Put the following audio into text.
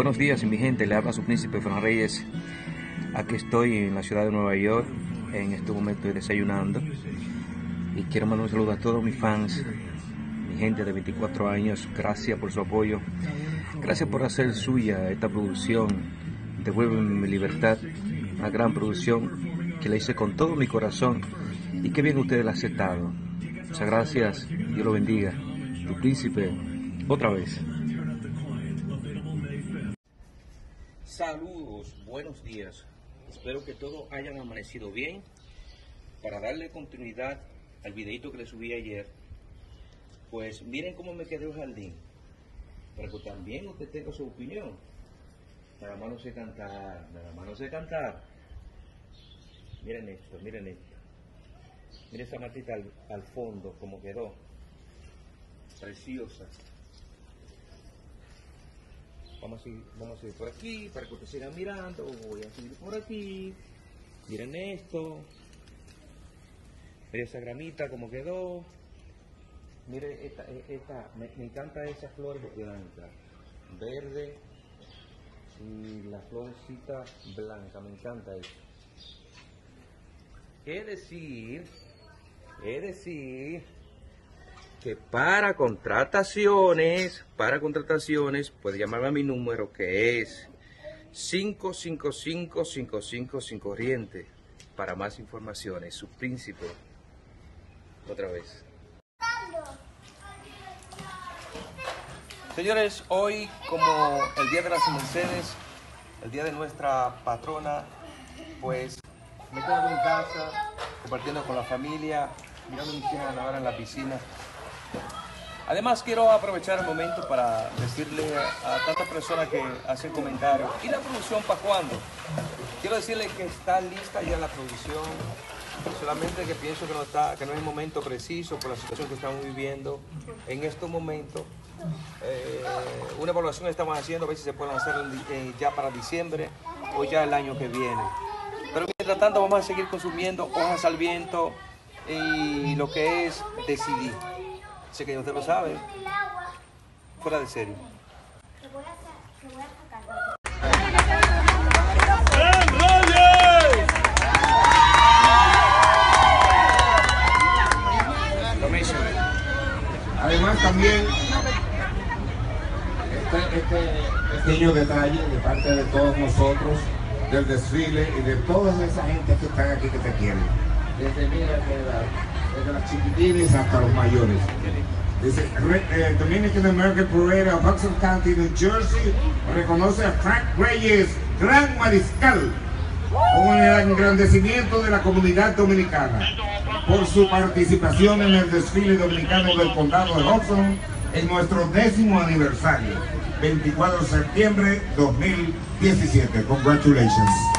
Buenos días mi gente, le habla su príncipe Fran Reyes. Aquí estoy en la ciudad de Nueva York, en este momento estoy desayunando. Y quiero mandar un saludo a todos mis fans, mi gente de 24 años, gracias por su apoyo, gracias por hacer suya esta producción, Devuélveme mi libertad, una gran producción que la hice con todo mi corazón. Y qué bien ustedes la han aceptado. Muchas gracias, Dios lo bendiga, tu príncipe, otra vez. Saludos, buenos días. Espero que todos hayan amanecido bien. Para darle continuidad al videito que le subí ayer, pues miren cómo me quedó el jardín. Para que también usted tenga su opinión. Nada más no sé cantar, nada más no sé cantar. Miren esto, miren esto. Miren esa matita al, al fondo, como quedó. Preciosa. Vamos a, seguir, vamos a seguir por aquí para que ustedes sigan mirando. Voy a seguir por aquí. Miren esto. Miren esa gramita como quedó. Miren esta, esta me, me encanta esa flor blanca. Verde. Y la florecita blanca. Me encanta eso. Es decir, es decir, que para contrataciones, para contrataciones, puede llamarme a mi número que es 555 sin corriente. Para más informaciones, su príncipe. Otra vez. Señores, hoy como el Día de las Mercedes, el Día de nuestra patrona, pues me quedo en casa, compartiendo con la familia, mirando a mis hijas nadar en la piscina. Además quiero aprovechar el momento para decirle a tantas personas que hacen comentarios, ¿y la producción para cuándo? Quiero decirle que está lista ya la producción, solamente que pienso que no, está, que no es el momento preciso por la situación que estamos viviendo en estos momentos. Eh, una evaluación estamos haciendo, a ver si se puede lanzar eh, ya para diciembre o ya el año que viene. Pero mientras tanto vamos a seguir consumiendo hojas al viento y lo que es decidir. Sé que usted lo sabe. Fuera de serio. Además también este, este pequeño detalle de parte de todos nosotros, del desfile y de toda esa gente que están aquí que te quieren. Desde, mira, desde las chiquitines hasta los mayores. Dice, eh, Dominican American Parade of Hudson County, New Jersey, reconoce a Frank Reyes, gran mariscal, con el engrandecimiento de la comunidad dominicana por su participación en el desfile dominicano del condado de Hudson en nuestro décimo aniversario, 24 de septiembre 2017. Congratulations.